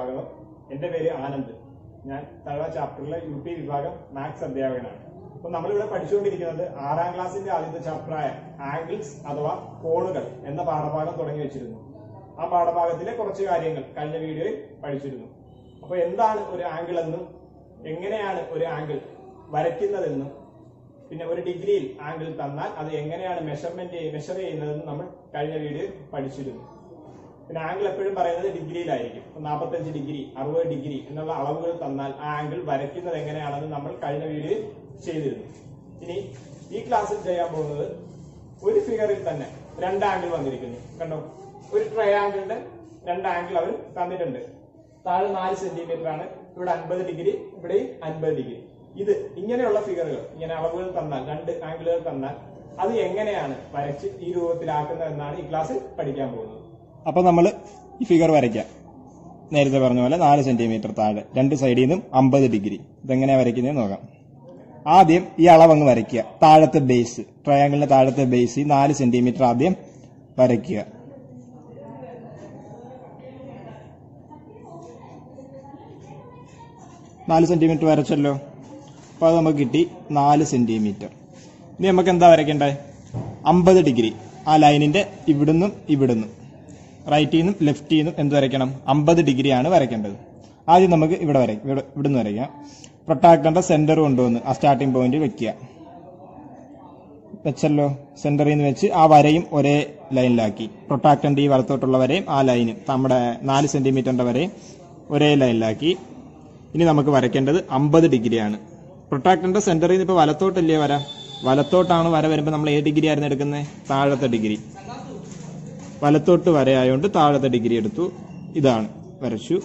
സ്വാഗതം എന്റെ പേര് ആനന്ദ്. ഞാൻ തഴവ ചാപ്റ്ററിലെ യു പി വിഭാഗം മാത്സ് അധ്യാപകനാണ്. അപ്പൊ നമ്മളിവിടെ പഠിച്ചുകൊണ്ടിരിക്കുന്നത് ആറാം ക്ലാസ്സിന്റെ ആദ്യത്തെ ചാപ്റ്ററായ ആംഗിൾസ് അഥവാ കോണുകൾ എന്ന പാഠഭാഗം തുടങ്ങി വെച്ചിരുന്നു. ആ പാഠഭാഗത്തിലെ കുറച്ച് കാര്യങ്ങൾ കഴിഞ്ഞ വീഡിയോയിൽ പഠിച്ചിരുന്നു. അപ്പൊ എന്താണ് ഒരു ആംഗിൾ എന്നും എങ്ങനെയാണ് ഒരു ആംഗിൾ വരയ്ക്കുന്നതെന്നും പിന്നെ ഒരു ഡിഗ്രിയിൽ ആംഗിൾ തന്നാൽ അത് എങ്ങനെയാണ് മെഷർമെന്റ് മെഷർ ചെയ്യുന്നതെന്ന് നമ്മൾ കഴിഞ്ഞ വീഡിയോയിൽ പഠിച്ചിരുന്നു. പിന്നെ ആംഗിൾ എപ്പോഴും പറയുന്നത് ഡിഗ്രിയിലായിരിക്കും. നാൽപ്പത്തഞ്ച് ഡിഗ്രി അറുപത് ഡിഗ്രി എന്നുള്ള അളവുകൾ തന്നാൽ ആ ആംഗിൾ വരയ്ക്കുന്നത് എങ്ങനെയാണെന്ന് നമ്മൾ കഴിഞ്ഞ വീഡിയോയിൽ ചെയ്തിരുന്നു. ഇനി ഈ ക്ലാസ്സിൽ ചെയ്യാൻ പോകുന്നത് ഒരു ഫിഗറിൽ തന്നെ രണ്ട് ആംഗിൾ വന്നിരിക്കുന്നു. കണ്ടോ? ഒരു ട്രയാംഗിളിന്റെ രണ്ട് ആംഗിൾ അവർ തന്നിട്ടുണ്ട്. താഴെ നാല് സെന്റിമീറ്റർ ആണ്. ഇവിടെ അൻപത് ഡിഗ്രി ഇവിടെ അൻപത് ഡിഗ്രി. ഇത് ഇങ്ങനെയുള്ള ഫിഗറുകൾ ഇങ്ങനെ അളവുകൾ തന്നാൽ രണ്ട് ആംഗിളുകൾ തന്നാൽ അത് എങ്ങനെയാണ് വരച്ച് ഈ രൂപത്തിലാക്കുന്നത് എന്നാണ് ഈ ക്ലാസ്സിൽ പഠിക്കാൻ പോകുന്നത്. അപ്പൊ നമ്മൾ ഈ ഫിഗർ വരയ്ക്കാം. നേരത്തെ പറഞ്ഞ പോലെ നാല് സെന്റിമീറ്റർ താഴെ രണ്ട് സൈഡിൽ നിന്നും അമ്പത് ഡിഗ്രി ഇതെങ്ങനെയാണ് വരയ്ക്കുന്നതെന്ന് നോക്കാം. ആദ്യം ഈ അളവങ്ങ് വരയ്ക്കുക. താഴത്തെ ബേസ് ട്രയാങ്കിളിന്റെ താഴത്തെ ബേസ് നാല് സെന്റിമീറ്റർ ആദ്യം വരയ്ക്കുക. നാല് സെന്റിമീറ്റർ വരച്ചല്ലോ. അപ്പൊ അത് നമുക്ക് കിട്ടി നാല് സെന്റിമീറ്റർ ഇനി നമുക്ക് എന്താ വരയ്ക്കേണ്ടത്? അമ്പത് ഡിഗ്രി ആ ലൈനിന്റെ ഇവിടുന്നും ഇവിടുന്നും. റൈറ്റിൽ നിന്നും ലെഫ്റ്റിൽ നിന്നും എന്ത് വരയ്ക്കണം? അമ്പത് ഡിഗ്രിയാണ് വരയ്ക്കേണ്ടത്. ആദ്യം നമുക്ക് ഇവിടെ വരയ്ക്കാം ഇവിടെ ഇവിടുന്ന് വരയ്ക്കാം. പ്രൊട്ടാക്ടറിന്റെ സെന്റർ കൊണ്ടുവന്ന് ആ സ്റ്റാർട്ടിംഗ് പോയിന്റ് വെക്കുക. വെച്ചല്ലോ? സെന്ററിൽ നിന്ന് വെച്ച് ആ വരയും ഒരേ ലൈനിലാക്കി പ്രൊട്ടാക്ടറിന്റെ ഈ വലത്തോട്ടുള്ള വരയും ആ ലൈനും നമ്മുടെ നാല് സെന്റിമീറ്ററിന്റെ വരയും ഒരേ ലൈനിലാക്കി ഇനി നമുക്ക് വരയ്ക്കേണ്ടത് അമ്പത് ഡിഗ്രിയാണ് പ്രൊട്ടാക്ടറിന്റെ സെന്ററിൽ നിന്ന് ഇപ്പോൾ വലത്തോട്ടല്ലേ വര? വലത്തോട്ടാണ് വര വരുമ്പോൾ നമ്മൾ ഏത് ഡിഗ്രി ആയിരുന്നു എടുക്കുന്നത്? താഴത്തെ ഡിഗ്രി വലത്തോട്ട് വരയായോണ്ട് താഴത്തെ ഡിഗ്രി എടുത്തു. ഇതാണ് വരച്ചു.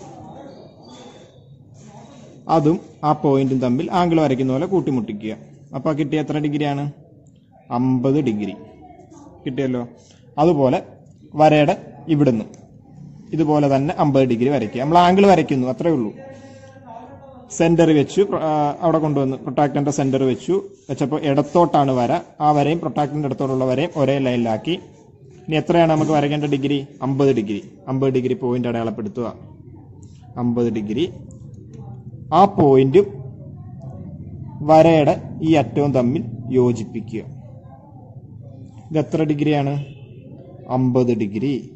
അതും ആ പോയിന്റും തമ്മിൽ ആംഗിൾ വരയ്ക്കുന്ന പോലെ കൂട്ടിമുട്ടിക്കുക. അപ്പോൾ കിട്ടിയ എത്ര ഡിഗ്രിയാണ്? അമ്പത് ഡിഗ്രി. കിട്ടിയല്ലോ? അതുപോലെ വരയുടെ ഇവിടുന്ന്. ഇതുപോലെ തന്നെ അമ്പത് ഡിഗ്രി വരയ്ക്കുക. നമ്മൾ ആംഗിൾ വരയ്ക്കുന്നു അത്രേ ഉള്ളൂ. സെന്റർ വെച്ചു അവിടെ കൊണ്ടുവന്ന് പ്രൊട്ടാക്ടറിന്റെ സെന്റർ വെച്ചു. വെച്ചപ്പോൾ ഇടത്തോട്ടാണ് വര. ആ വരയും പ്രൊട്ടാക്ടറിന്റെ ഇടത്തോട്ടുള്ള വരയും ഒരേ ലൈനിലാക്കി. ഇനി എത്രയാണ് നമുക്ക് വരയ്ക്കേണ്ട ഡിഗ്രി? അമ്പത് ഡിഗ്രി. അമ്പത് ഡിഗ്രി പോയിന്റ് അടയാളപ്പെടുത്തുക. അമ്പത് ഡിഗ്രി. ആ പോയിന്റും വരയുടെ ഈ അറ്റവും തമ്മിൽ യോജിപ്പിക്കുക. ഇത് എത്ര ഡിഗ്രിയാണ്? അമ്പത് ഡിഗ്രി.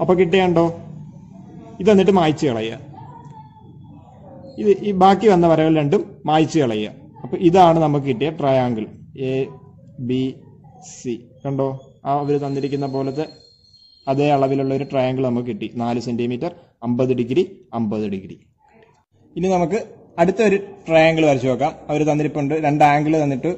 അപ്പൊ കിട്ടിയാണ്ടോ? ഇത് എന്നിട്ട് മായ്ച്ചു കളയുക. ഇത് ഈ ബാക്കി വന്ന വരകൾ രണ്ടും മായ്ച്ചു കളയുക. അപ്പൊ ഇതാണ് നമുക്ക് കിട്ടിയ ട്രയാങ്കിൾ എ ബി സി കണ്ടോ? ആ അവർ തന്നിരിക്കുന്ന പോലത്തെ അതേ അളവിലുള്ള ഒരു ട്രയാങ്കിൾ നമുക്ക് കിട്ടി. നാല് സെന്റിമീറ്റർ അമ്പത് ഡിഗ്രി അമ്പത് ഡിഗ്രി. ഇനി നമുക്ക് അടുത്ത ഒരു ട്രയാങ്കിൾ വരച്ചു നോക്കാം. അവർ തന്നിരിപ്പുണ്ട്. രണ്ട് ആംഗിൾ തന്നിട്ട്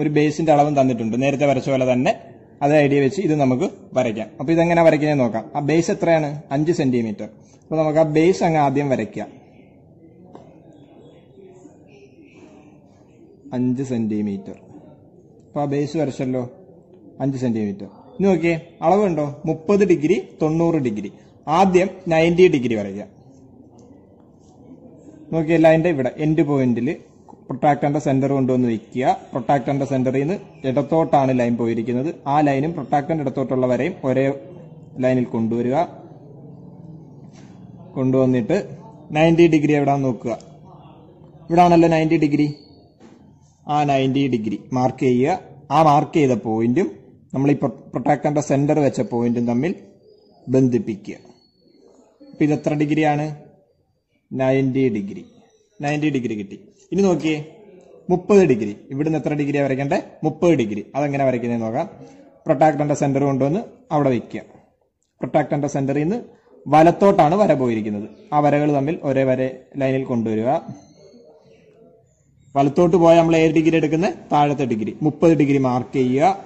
ഒരു ബേസിന്റെ അളവും തന്നിട്ടുണ്ട്. നേരത്തെ വരച്ച പോലെ തന്നെ അതേ ഐഡിയ വെച്ച് ഇത് നമുക്ക് വരയ്ക്കാം. അപ്പൊ ഇതെങ്ങനെ വരയ്ക്കുന്നത് നോക്കാം. ആ ബേസ് എത്രയാണ്? അഞ്ച് സെന്റിമീറ്റർ അപ്പൊ നമുക്ക് ആ ബേസ് അങ്ങ് ആദ്യം വരയ്ക്കാം. അഞ്ച് സെന്റിമീറ്റർ അപ്പൊ ആ ബേസ് വരച്ചല്ലോ. അഞ്ച് സെന്റിമീറ്റർ ഇനി നോക്കിയേ അളവുണ്ടോ? മുപ്പത് ഡിഗ്രി തൊണ്ണൂറ് ഡിഗ്രി. ആദ്യം നയന്റി ഡിഗ്രി വരയ്ക്കാം. നോക്കിയേ ലൈന്റെ ഇവിടെ എൻഡ് പോയിന്റിൽ പ്രൊട്ടാക്ടറിന്റെ സെന്റർ കൊണ്ടുവന്ന് വെക്കുക. പ്രൊട്ടാക്ടറിന്റെ സെന്ററിൽ നിന്ന് ഇടത്തോട്ടാണ് ലൈൻ പോയിരിക്കുന്നത്. ആ ലൈനും പ്രൊട്ടാക്ടറിന്റെ ഇടത്തോട്ടുള്ള വരെയും ഒരേ ലൈനിൽ കൊണ്ടുവരിക. കൊണ്ടുവന്നിട്ട് നയന്റി ഡിഗ്രി എവിടാന്ന് നോക്കുക. ഇവിടെ ആണല്ലോ നയന്റി ഡിഗ്രി. ആ നയന്റി ഡിഗ്രി മാർക്ക് ചെയ്യുക. ആ മാർക്ക് ചെയ്ത പോയിന്റും നമ്മൾ ഈ പ്രൊട്ടാക്ടറിന്റെ സെന്റർ വെച്ച പോയിന്റും തമ്മിൽ ബന്ധിപ്പിക്കുക. അപ്പം ഇത് എത്ര ഡിഗ്രിയാണ് നയന്റി ഡിഗ്രി നയന്റി ഡിഗ്രി കിട്ടി. ഇനി നോക്കിയേ. മുപ്പത് ഡിഗ്രി ഇവിടുന്ന് എത്ര ഡിഗ്രിയാണ് വരയ്ക്കേണ്ടത്? മുപ്പത് ഡിഗ്രി അതെങ്ങനെ വരയ്ക്കുന്നത് നോക്കാം. പ്രൊട്ടാക്ടറിന്റെ സെന്റർ കൊണ്ടുവന്ന് അവിടെ വെക്കുക. പ്രൊട്ടാക്ടറിന്റെ സെന്ററിൽ നിന്ന് വലത്തോട്ടാണ് വര പോയിരിക്കുന്നത്. ആ വരകൾ തമ്മിൽ ഒരേ വരെ ലൈനിൽ കൊണ്ടുവരിക. വലത്തോട്ട് പോയാൽ നമ്മൾ ഏത് ഡിഗ്രി എടുക്കുന്നത് താഴത്തെ ഡിഗ്രി. മുപ്പത് ഡിഗ്രി മാർക്ക് ചെയ്യുക.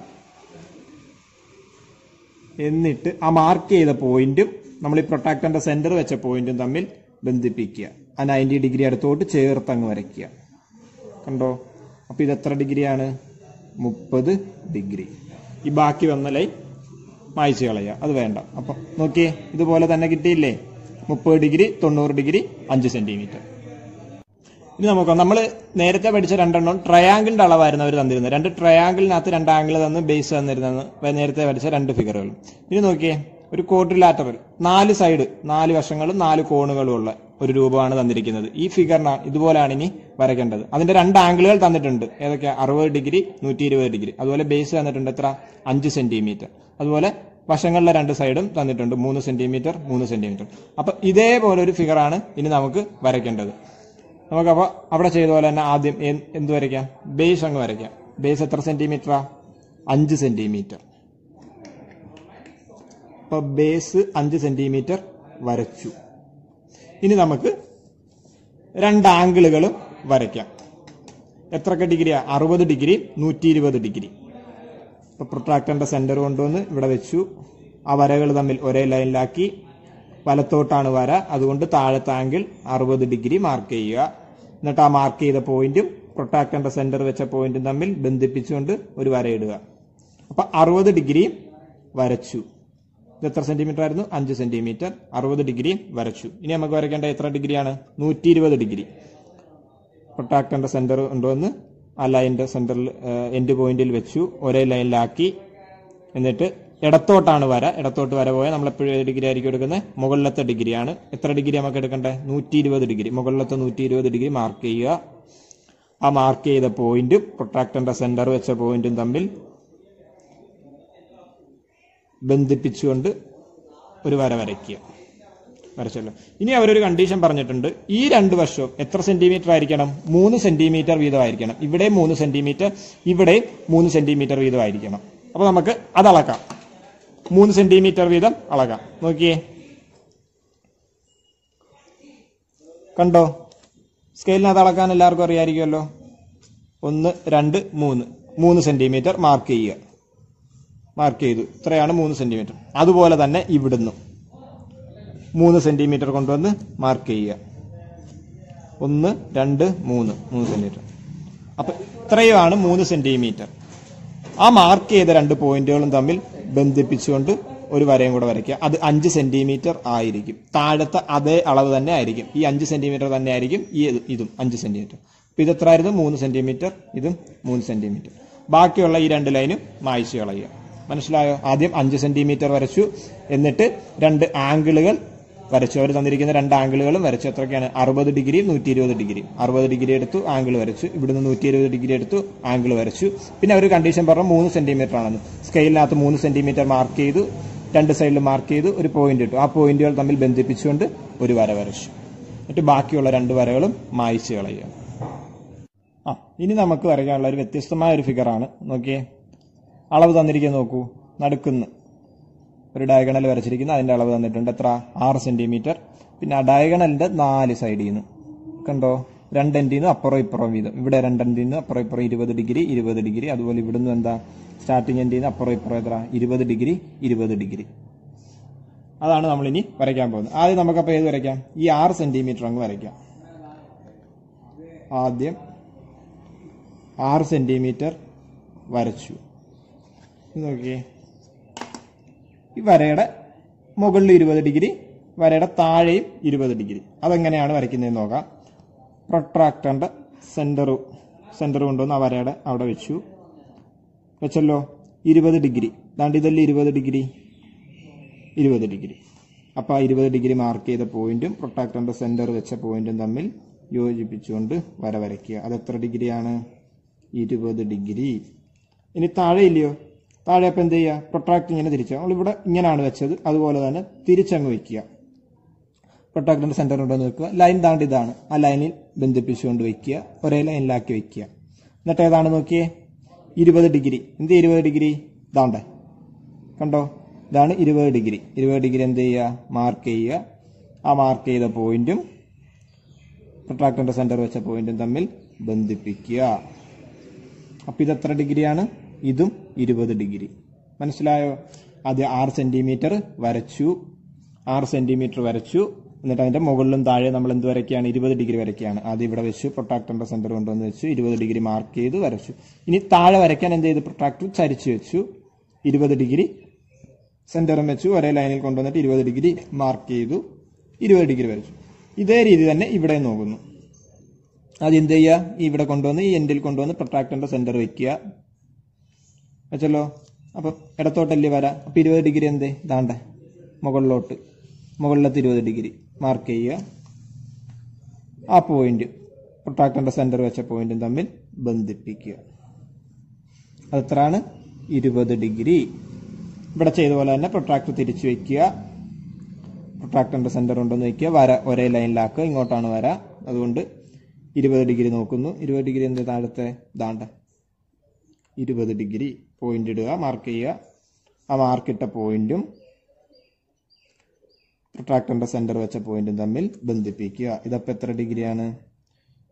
എന്നിട്ട് ആ മാർക്ക് ചെയ്ത പോയിന്റും നമ്മൾ ഈ പ്രൊട്ടാക്ടറിന്റെ സെന്റർ വെച്ച പോയിന്റും തമ്മിൽ ബന്ധിപ്പിക്കുക. ആ നയന്റി ഡിഗ്രി അടുത്തോട്ട് ചേർത്ത് അങ്ങ് വരയ്ക്കുക. കണ്ടോ? അപ്പൊ ഇത് എത്ര ഡിഗ്രിയാണ്? മുപ്പത് ഡിഗ്രി. ഈ ബാക്കി വന്ന ലൈൻ മായ്ച്ചു കളയുക. അത് വേണ്ട. അപ്പൊ നോക്കിയേ ഇതുപോലെ തന്നെ കിട്ടിയില്ലേ? മുപ്പത് ഡിഗ്രി തൊണ്ണൂറ് ഡിഗ്രി അഞ്ച് സെന്റിമീറ്റർ ഇനി നമുക്ക് നമ്മൾ നേരത്തെ പഠിച്ച രണ്ടെണ്ണം ട്രയാങ്കിളിന്റെ അളവായിരുന്നു അവർ തന്നിരുന്നത്. രണ്ട് ട്രയാങ്കിളിനകത്ത് രണ്ട് ആംഗിൾ തന്ന് ബേസ് തന്നിരുന്നത്. നേരത്തെ പഠിച്ച രണ്ട് ഫിഗറുകൾ ഇനി നോക്കിയേ ഒരു ക്വാഡ്രിലാറ്ററൽ നാല് സൈഡ് നാല് വശങ്ങളും നാല് കോണുകളും ഉള്ള ഒരു രൂപമാണ് തന്നിരിക്കുന്നത്. ഈ ഫിഗറിനാണ് ഇതുപോലെയാണ് ഇനി വരയ്ക്കേണ്ടത്. അതിന്റെ രണ്ട് ആംഗിളുകൾ തന്നിട്ടുണ്ട്. ഏതൊക്കെയാ? അറുപത് ഡിഗ്രി നൂറ്റി ഇരുപത് ഡിഗ്രി. അതുപോലെ ബേസ് തന്നിട്ടുണ്ട് എത്ര? അഞ്ച് സെന്റിമീറ്റർ അതുപോലെ വശങ്ങളിലെ രണ്ട് സൈഡും തന്നിട്ടുണ്ട്. മൂന്ന് സെന്റിമീറ്റർ മൂന്ന് സെന്റിമീറ്റർ അപ്പൊ ഇതേപോലെ ഒരു ഫിഗറാണ് ഇനി നമുക്ക് വരയ്ക്കേണ്ടത്. നമുക്കപ്പോൾ അവിടെ ചെയ്ത പോലെ തന്നെ ആദ്യം എന്ത് വരയ്ക്കാം? ബേസ് അങ്ങ് വരയ്ക്കാം. ബേസ് എത്ര സെന്റിമീറ്ററാ അഞ്ച് സെന്റിമീറ്റർ അപ്പൊ ബേസ് അഞ്ച് സെന്റിമീറ്റർ വരച്ചു. ഇനി നമുക്ക് രണ്ട് ആംഗിളുകളും വരയ്ക്കാം. എത്രയൊക്കെ ഡിഗ്രിയാ അറുപത് ഡിഗ്രി നൂറ്റി ഇരുപത് ഡിഗ്രി ഇപ്പൊ പ്രൊട്രാക്ടറിന്റെ സെന്റർ കൊണ്ടുവന്ന് ഇവിടെ വെച്ചു. ആ വരകൾ തമ്മിൽ ഒരേ ലൈനിലാക്കി വലത്തോട്ടാണ് വര. അതുകൊണ്ട് താഴത്തെ ആംഗിൾ അറുപത് ഡിഗ്രി മാർക്ക് ചെയ്യുക. എന്നിട്ട് ആ മാർക്ക് ചെയ്ത പോയിന്റും പ്രൊട്ടാക്ടറിന്റെ സെന്റർ വെച്ച പോയിന്റും തമ്മിൽ ബന്ധിപ്പിച്ചുകൊണ്ട് ഒരു വരയിടുക അപ്പൊ അറുപത് ഡിഗ്രി വരച്ചു. ഇത് എത്ര സെന്റിമീറ്റർ ആയിരുന്നു? അഞ്ച് സെന്റിമീറ്റർ അറുപത് ഡിഗ്രി വരച്ചു. ഇനി നമുക്ക് വരയ്ക്കേണ്ട എത്ര ഡിഗ്രിയാണ് നൂറ്റി ഇരുപത് ഡിഗ്രി. പ്രൊട്ടാക്ടറിന്റെ സെന്റർ കൊണ്ടുവന്ന് ആ ലൈനിന്റെ സെന്ററിൽ എൻഡ് പോയിന്റിൽ വെച്ചു. ഒരേ ലൈനിലാക്കി എന്നിട്ട് ഇടത്തോട്ടാണ് വര. ഇടത്തോട്ട് വര പോയാൽ നമ്മൾ എപ്പോഴും ഡിഗ്രി ആയിരിക്കും എടുക്കുന്നത്? മുകളിലത്തെ ഡിഗ്രിയാണ് എത്ര ഡിഗ്രി നമുക്ക് എടുക്കേണ്ടത് നൂറ്റി ഇരുപത് ഡിഗ്രി മുകളിലത്തെ നൂറ്റി ഇരുപത് ഡിഗ്രി മാർക്ക് ചെയ്യുക. ആ മാർക്ക് ചെയ്ത പോയിന്റും പ്രൊട്രാക്ടറിന്റെ സെന്റർ വെച്ച പോയിന്റും തമ്മിൽ ബന്ധിപ്പിച്ചുകൊണ്ട് ഒരു വര വരയ്ക്കുക. വരച്ചല്ലോ ഇനി അവരൊരു കണ്ടീഷൻ പറഞ്ഞിട്ടുണ്ട്. ഈ രണ്ട് വശവും എത്ര സെന്റിമീറ്റർ ആയിരിക്കണം? മൂന്ന് സെന്റിമീറ്റർ വീതമായിരിക്കണം. ഇവിടെ മൂന്ന് സെന്റിമീറ്റർ ഇവിടെ മൂന്ന് സെന്റിമീറ്റർ വീതമായിരിക്കണം. അപ്പൊ നമുക്ക് അത് അളക്കാം മൂന്ന് സെന്റിമീറ്റർ വീതം അളകാം നോക്കിയേ. കണ്ടോ? സ്കെയിലിനകത്ത് അളക്കാൻ എല്ലാവർക്കും അറിയാമായിരിക്കുമല്ലോ ഒന്ന് രണ്ട് മൂന്ന്. മൂന്ന് സെന്റിമീറ്റർ മാർക്ക് ചെയ്യുക. മാർക്ക് ചെയ്തു. ഇത്രയാണ് മൂന്ന് സെന്റിമീറ്റർ അതുപോലെ തന്നെ ഇവിടുന്ന് മൂന്ന് സെന്റിമീറ്റർ കൊണ്ടുവന്ന് മാർക്ക് ചെയ്യുക. ഒന്ന് രണ്ട് മൂന്ന്. മൂന്ന് സെന്റിമീറ്റർ അപ്പൊ ഇത്രയുമാണ് മൂന്ന് സെന്റിമീറ്റർ ആ മാർക്ക് ചെയ്ത രണ്ട് പോയിന്റുകളും തമ്മിൽ ബന്ധിപ്പിച്ചുകൊണ്ട് ഒരു വരയും കൂടെ വരയ്ക്കുക. അത് അഞ്ച് സെന്റിമീറ്റർ ആയിരിക്കും. താഴത്തെ അതേ അളവ് തന്നെ ആയിരിക്കും. ഈ അഞ്ച് സെന്റിമീറ്റർ തന്നെ ആയിരിക്കും ഈ ഇതും അഞ്ച് സെന്റിമീറ്റർ. അപ്പൊ ഇത് എത്ര ആയിരുന്നു മൂന്ന് സെന്റിമീറ്റർ. ഇതും മൂന്ന് സെന്റിമീറ്റർ. ബാക്കിയുള്ള ഈ രണ്ട് ലൈനും മായ്ച്ചു കളയുക. മനസ്സിലായോ? ആദ്യം അഞ്ച് സെന്റിമീറ്റർ വരച്ചു. എന്നിട്ട് രണ്ട് ആംഗിളുകൾ വരച്ചു അവർ തന്നിരിക്കുന്ന രണ്ട് ആംഗിളുകളും വരച്ചു എത്രയൊക്കെയാണ്? അറുപത് ഡിഗ്രി നൂറ്റി ഇരുപത് ഡിഗ്രി അറുപത് ഡിഗ്രി എടുത്തു ആംഗിൾ വരച്ചു. ഇവിടുന്ന് നൂറ്റി ഇരുപത് ഡിഗ്രി എടുത്തു ആംഗിൾ വരച്ചു. പിന്നെ അവർ കണ്ടീഷൻ പറഞ്ഞു മൂന്ന് സെന്റിമീറ്റർ ആണെന്ന് സ്കെയിലിനകത്ത് മൂന്ന് സെന്റിമീറ്റർ മാർക്ക് ചെയ്തു രണ്ട് സൈഡിൽ മാർക്ക് ചെയ്തു ഒരു പോയിന്റ് ഇട്ടു. ആ പോയിന്റുകൾ തമ്മിൽ ബന്ധിപ്പിച്ചുകൊണ്ട് ഒരു വര വരച്ചു. എന്നിട്ട് ബാക്കിയുള്ള രണ്ട് വരകളും മായ്ച്ചു കളയുക. ആ ഇനി നമുക്ക് വരയ്ക്കാനുള്ള ഒരു വ്യത്യസ്തമായ ഒരു ഫിഗറാണ് നോക്കിയേ. അളവ് തന്നിരിക്കുന്നത് നോക്കൂ. നടുക്കുന്ന്. ഒരു ഡയഗണൽ വരച്ചിരിക്കുന്നു. അതിന്റെ അളവ് തന്നിട്ടുണ്ട് എത്ര? ആറ് സെന്റിമീറ്റർ പിന്നെ ആ ഡയഗണലിന്റെ നാല് സൈഡിൽ നിന്ന് കണ്ടോ? രണ്ടെന്റിൽ നിന്ന് അപ്പുറം ഇപ്പുറം വീതം. ഇവിടെ രണ്ടെന്റിൽ നിന്ന് അപ്പുറം ഇപ്പുറം ഇരുപത് ഡിഗ്രി ഇരുപത് ഡിഗ്രി. അതുപോലെ ഇവിടുന്ന് എന്താ? സ്റ്റാർട്ടിങ് എന്റിൽ നിന്ന് അപ്പുറം ഇപ്പുറം എത്ര? ഇരുപത് ഡിഗ്രി ഇരുപത് ഡിഗ്രി. അതാണ് നമ്മൾ ഇനി വരയ്ക്കാൻ പോകുന്നത്. ആദ്യം നമുക്കപ്പോൾ ഏത് വരയ്ക്കാം? ഈ ആറ് സെന്റിമീറ്റർ അങ്ങ് വരയ്ക്കാം. ആദ്യം ആറ് സെന്റിമീറ്റർ വരച്ചു. നോക്കിയേ. ഈ വരയുടെ മുകളിൽ ഇരുപത് ഡിഗ്രി വരയുടെ താഴെയും ഇരുപത് ഡിഗ്രി. അതെങ്ങനെയാണ് വരയ്ക്കുന്നതെന്ന് നോക്കാം. പ്രൊട്രാക്ടറിന്റെ സെന്റർ സെന്റർ കൊണ്ടുവന്ന് ആ വരയുടെ അവിടെ വെച്ചു. വെച്ചല്ലോ? ഇരുപത് ഡിഗ്രി. ദാണ്ട് ഇതല്ലേ ഇരുപത് ഡിഗ്രി? ഇരുപത് ഡിഗ്രി. അപ്പോൾ ആ ഇരുപത് ഡിഗ്രി മാർക്ക് ചെയ്ത പോയിന്റും പ്രൊട്രാക്ടറിന്റെ സെന്റർ വെച്ച പോയിന്റും തമ്മിൽ യോജിപ്പിച്ചുകൊണ്ട് വര വരയ്ക്കുക. അത് എത്ര ഡിഗ്രിയാണ്? ഇരുപത് ഡിഗ്രി. ഇനി താഴെ ഇല്ലയോ താഴെ അപ്പം എന്ത് ചെയ്യുക? പ്രൊട്രാക്ട് ഇങ്ങനെ തിരിച്ചു. നമ്മളിവിടെ ഇങ്ങനെയാണ് വെച്ചത്. അതുപോലെ തന്നെ തിരിച്ചങ്ങ് വയ്ക്കുക. പ്രൊട്രാക്ടറിന്റെ സെന്റർ കൊണ്ടുവന്ന് വെക്കുക ലൈൻ താണ്ട് ഇതാണ്. ആ ലൈനിൽ ബന്ധിപ്പിച്ചുകൊണ്ട് വയ്ക്കുക. ഒരേ ലൈനിലാക്കി വയ്ക്കുക. എന്നിട്ട് ഏതാണ് നോക്കിയേ? ഇരുപത് ഡിഗ്രി. എന്ത് ഇരുപത് ഡിഗ്രി? ഇതാണ്ടേ. കണ്ടോ? ഇതാണ് ഇരുപത് ഡിഗ്രി. ഇരുപത് ഡിഗ്രി എന്ത് ചെയ്യുക? മാർക്ക് ചെയ്യുക. ആ മാർക്ക് ചെയ്ത പോയിന്റും പ്രൊട്രാക്ടറിന്റെ സെന്റർ വെച്ച പോയിന്റും തമ്മിൽ ബന്ധിപ്പിക്കുക. അപ്പൊ എത്ര ഡിഗ്രിയാണ്? ഇതും ഇരുപത് ഡിഗ്രി. മനസ്സിലായോ? ആദ്യം ആറ് സെന്റിമീറ്റർ വരച്ചു. ആറ് സെന്റിമീറ്റർ വരച്ചു. എന്നിട്ട് അതിന്റെ മുകളിലും താഴെ നമ്മൾ എന്ത് വരയ്ക്കുകയാണ്? ഇരുപത് ഡിഗ്രി വരയ്ക്കുകയാണ്. ആദ്യം ഇവിടെ വെച്ച് പ്രൊട്രാക്ടറിന്റെ സെന്റർ കൊണ്ടുവന്ന് വെച്ച് ഇരുപത് ഡിഗ്രി മാർക്ക് ചെയ്ത് വരച്ചു. ഇനി താഴെ വരയ്ക്കാൻ എന്ത് ചെയ്ത്? പ്രൊട്രാക്ടർ ചരിച്ചു വെച്ചു. ഇരുപത് ഡിഗ്രി സെന്ററും വെച്ചു. ഒരേ ലൈനിൽ കൊണ്ടുവന്നിട്ട് ഇരുപത് ഡിഗ്രി മാർക്ക് ചെയ്തു. ഇരുപത് ഡിഗ്രി വരച്ചു. ഇതേ രീതി തന്നെ ഇവിടെ നോക്കുന്നു. അത് എന്ത് ചെയ്യുക? ഇവിടെ കൊണ്ടുവന്ന് ഈ എൻഡിൽ കൊണ്ടുവന്ന് പ്രൊട്രാക്ടറിന്റെ സെന്റർ വെക്കുക വെച്ചല്ലോ. അപ്പം ഇടത്തോട്ടല്ലേ വരാം. അപ്പം ഇരുപത് ഡിഗ്രി എന്തേ? ഇതാണ്ട. മുകളിലോട്ട്. മുകളിലത്തെ ഇരുപത് ഡിഗ്രി. മാർക്ക് ചെയ്യുക. ആ പോയിന്റ് പ്രൊട്രാക്ടറിന്റെ സെന്റർ വെച്ച പോയിന്റും തമ്മിൽ ബന്ധിപ്പിക്കുക. അത് എത്രയാണ് ഇരുപത് ഡിഗ്രി. ഇവിടെ ചെയ്ത പോലെ തന്നെ പ്രൊട്രാക്ടർ തിരിച്ചു വെക്കുക. പ്രൊട്രാക്ടറിന്റെ സെന്റർ ഉണ്ടെന്ന് വെക്കുക. വര ഒരേ ലൈനിലാക്കുക ഇങ്ങോട്ടാണ് വര. അതുകൊണ്ട് ഇരുപത് ഡിഗ്രി നോക്കുന്നു. ഇരുപത് ഡിഗ്രി എന്ത്? താഴത്തെ? ഇതാണ്ട. ഇരുപത് ഡിഗ്രി പോയിന്റ് ഇടുക മാർക്ക് ചെയ്യുക. ആ മാർക്കിട്ട പോയിന്റും പ്രൊട്രാക്ടറിന്റെ സെന്റർ വെച്ച പോയിന്റും തമ്മിൽ ബന്ധിപ്പിക്കുക. ഇതപ്പോൾ എത്ര ഡിഗ്രിയാണ്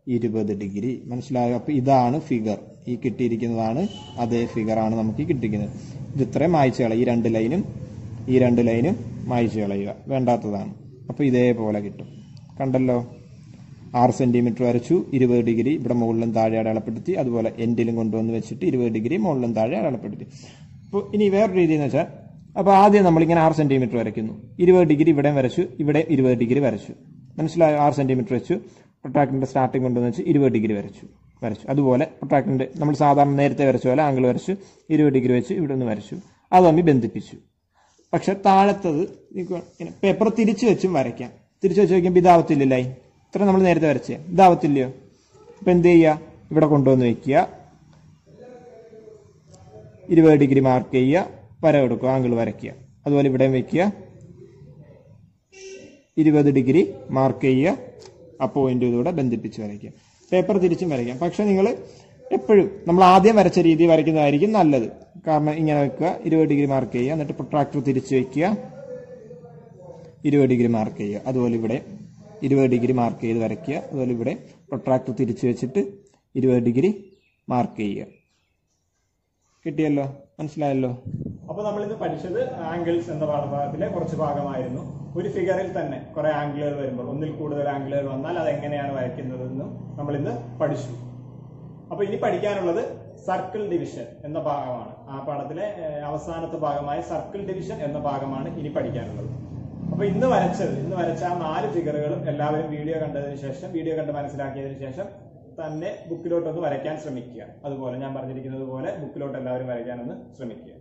ഇരുപത് ഡിഗ്രി. മനസ്സിലായോ? അപ്പോൾ ഇതാണ് ഫിഗർ ഈ കിട്ടിയിരിക്കുന്നതാണ് അതേ ഫിഗർ ആണ് നമുക്ക് കിട്ടിയിരിക്കുന്നത് ഇത് ഇത്രയും മായ്ച്ചു കളയുക. ഈ രണ്ട് ലൈനും ഈ രണ്ട് ലൈനും മായ്ച്ചു കളയുക. വേണ്ടാത്തതാണ്. അപ്പോൾ ഇതേപോലെ കിട്ടും. കണ്ടല്ലോ? ആറ് സെന്റിമീറ്റർ വരച്ചു ഇരുപത് ഡിഗ്രി ഇവിടെ മുകളിലും താഴെ അടയാളപ്പെടുത്തി അതുപോലെ എൻഡിലും കൊണ്ടുവന്ന് വെച്ചിട്ട് ഇരുപത് ഡിഗ്രി മുകളിലും താഴെ അടയാളപ്പെടുത്തി. അപ്പോൾ ഇനി വേറൊരു രീതി എന്ന് വെച്ചാൽ അപ്പോൾ ആദ്യം നമ്മളിങ്ങനെ ആറ് സെന്റിമീറ്റർ വരയ്ക്കുന്നു. ഇരുപത് ഡിഗ്രി ഇവിടെ വരച്ചു ഇവിടെ ഇരുപത് ഡിഗ്രി വരച്ചു. മനസ്സിലായോ? ആറ് സെന്റിമീറ്റർ വെച്ചു പ്രൊട്രാക്ടറിന്റെ സ്റ്റാർട്ടിംഗ് കൊണ്ടുവന്ന് വെച്ച് ഇരുപത് ഡിഗ്രി വരച്ചു വരച്ചു. അതുപോലെ പ്രൊട്രാക്ടറിന്റെ നമ്മൾ സാധാരണ നേരത്തെ വരച്ച പോലെ ആംഗിൾ വരച്ചു ഇരുപത് ഡിഗ്രി വെച്ച് ഇവിടെ നിന്ന് വരച്ചു. അത് തമ്മിൽ ബന്ധിപ്പിച്ചു. പക്ഷെ താഴത്തത് പേപ്പർ തിരിച്ചു വെച്ചും വരയ്ക്കാം. തിരിച്ചു വെച്ച് വയ്ക്കുമ്പോൾ ഇതാവത്തില്ല ലൈൻ ഇത്ര നമ്മൾ നേരത്തെ വരച്ചേ. ഇതാവത്തില്ലയോ? അപ്പൊ എന്ത് ചെയ്യുക ഇവിടെ കൊണ്ടുവന്ന് വെക്കുക ഇരുപത് ഡിഗ്രി മാർക്ക് ചെയ്യുക. വര കൊടുക്കുക. ആംഗിൾ വരയ്ക്കുക. അതുപോലെ ഇവിടെയും വെക്കുക ഇരുപത് ഡിഗ്രി മാർക്ക് ചെയ്യുക. ആ പോയിന്റ് ഇതുകൂടെ ബന്ധിപ്പിച്ച് വരയ്ക്കുക. പേപ്പർ തിരിച്ചും വരയ്ക്കാം. പക്ഷെ നിങ്ങൾ എപ്പോഴും നമ്മൾ ആദ്യം വരച്ച രീതി വരയ്ക്കുന്നതായിരിക്കും നല്ലത്. കാരണം ഇങ്ങനെ വെക്കുക ഇരുപത് ഡിഗ്രി മാർക്ക് ചെയ്യുക. എന്നിട്ട് പ്രൊട്രാക്ടർ തിരിച്ച് വെക്കുക ഇരുപത് ഡിഗ്രി മാർക്ക് ചെയ്യുക. അതുപോലെ ഇവിടെ ഇരുപത് ഡിഗ്രി മാർക്ക് ചെയ്ത് വരയ്ക്കുക. അതുപോലെ ഇവിടെ പ്രൊട്രാക്ടർ തിരിച്ചു വെച്ചിട്ട് ഇരുപത് ഡിഗ്രി മാർക്ക് ചെയ്യുക. കിട്ടിയല്ലോ? മനസ്സിലായല്ലോ? അപ്പൊ ഇന്ന് പഠിച്ചത് ആംഗിൾസ് എന്ന പാഠഭാഗത്തിലെ കുറച്ച് ഭാഗമായിരുന്നു. ഒരു ഫിഗറിൽ തന്നെ കുറെ ആംഗിളുകൾ വരുമ്പോൾ ഒന്നിൽ കൂടുതൽ ആംഗിളുകൾ വന്നാൽ അത് എങ്ങനെയാണ് വരയ്ക്കുന്നതെന്നും നമ്മൾ ഇന്ന് പഠിച്ചു. അപ്പൊ ഇനി പഠിക്കാനുള്ളത് സർക്കിൾ ഡിവിഷൻ എന്ന ഭാഗമാണ്. ആ പാഠത്തിലെ അവസാനത്തെ ഭാഗമായ സർക്കിൾ ഡിവിഷൻ എന്ന ഭാഗമാണ് ഇനി പഠിക്കാനുള്ളത്. അപ്പൊ ഇന്ന് വരച്ചത് ഇന്ന് വരച്ച ആ നാല് ഫിഗറുകളും എല്ലാവരും വീഡിയോ കണ്ടതിന് ശേഷം വീഡിയോ കണ്ട് മനസ്സിലാക്കിയതിന് ശേഷം തന്നെ ബുക്കിലോട്ടൊന്ന് വരയ്ക്കാൻ ശ്രമിക്കുക. അതുപോലെ ഞാൻ പറഞ്ഞിരിക്കുന്നത് പോലെ ബുക്കിലോട്ട് എല്ലാവരും വരയ്ക്കാനൊന്ന് ശ്രമിക്കുക.